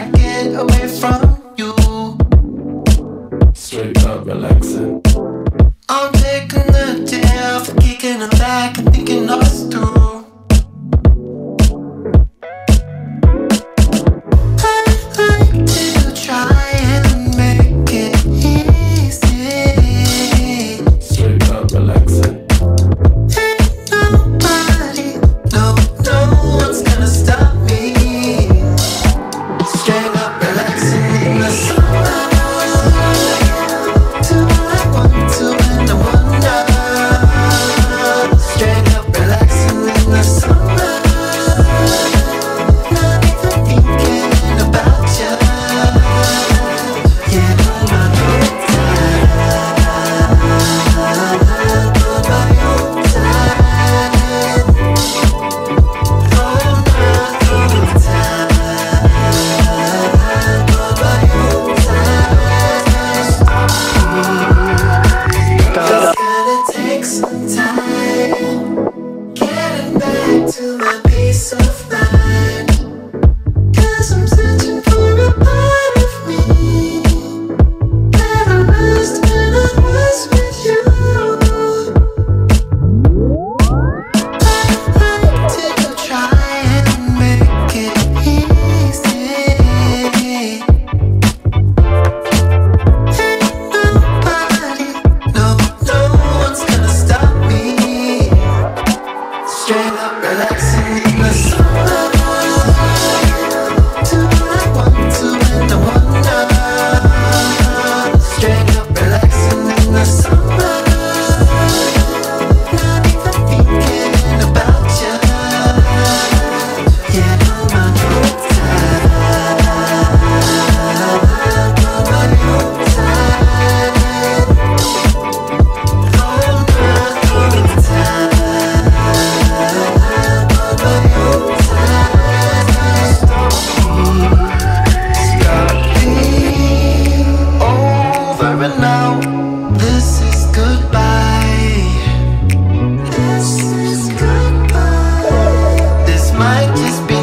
I get away from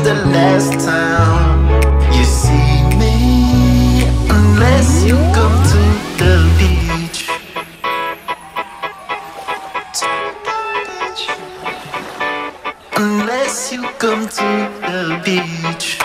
the last time you see me Unless you come to the beach. Unless you come to the beach.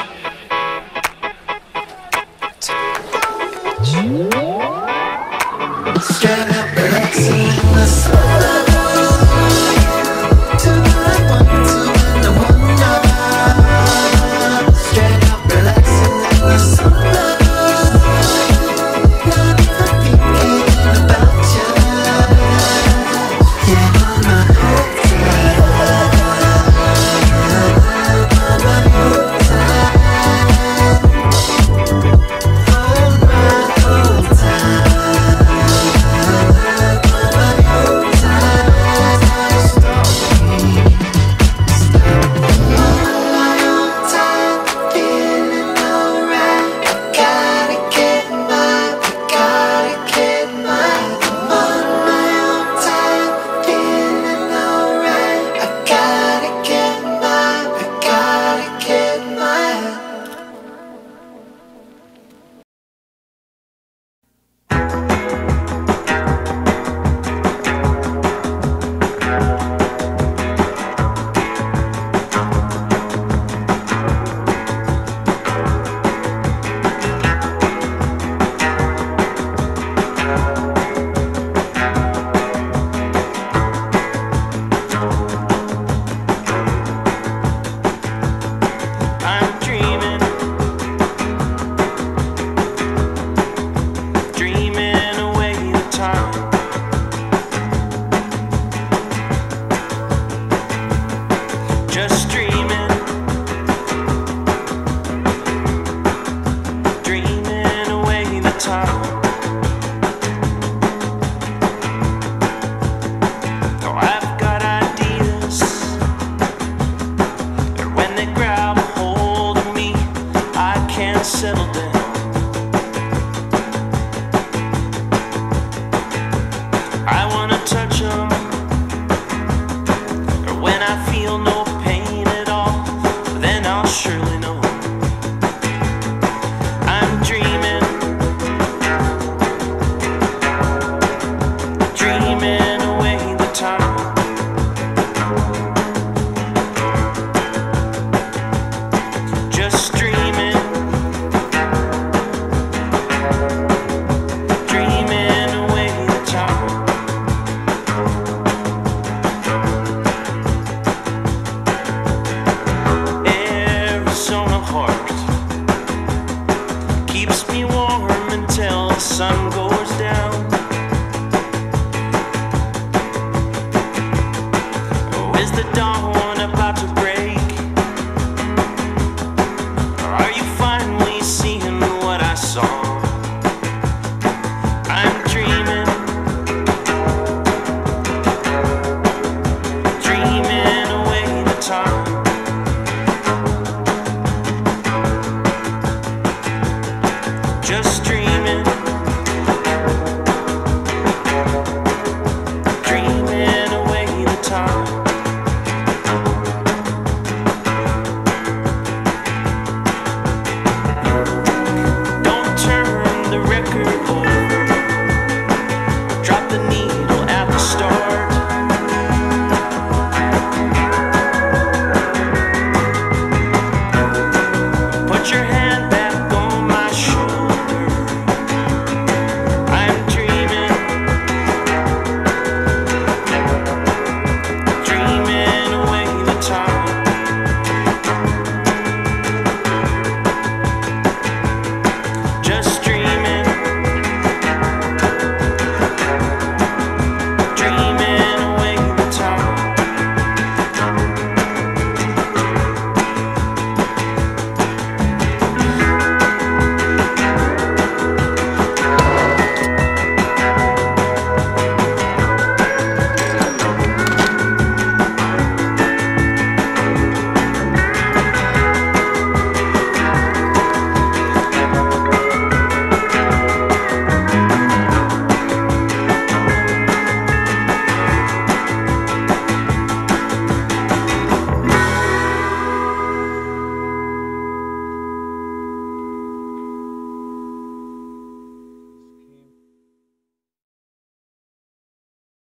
just the dawn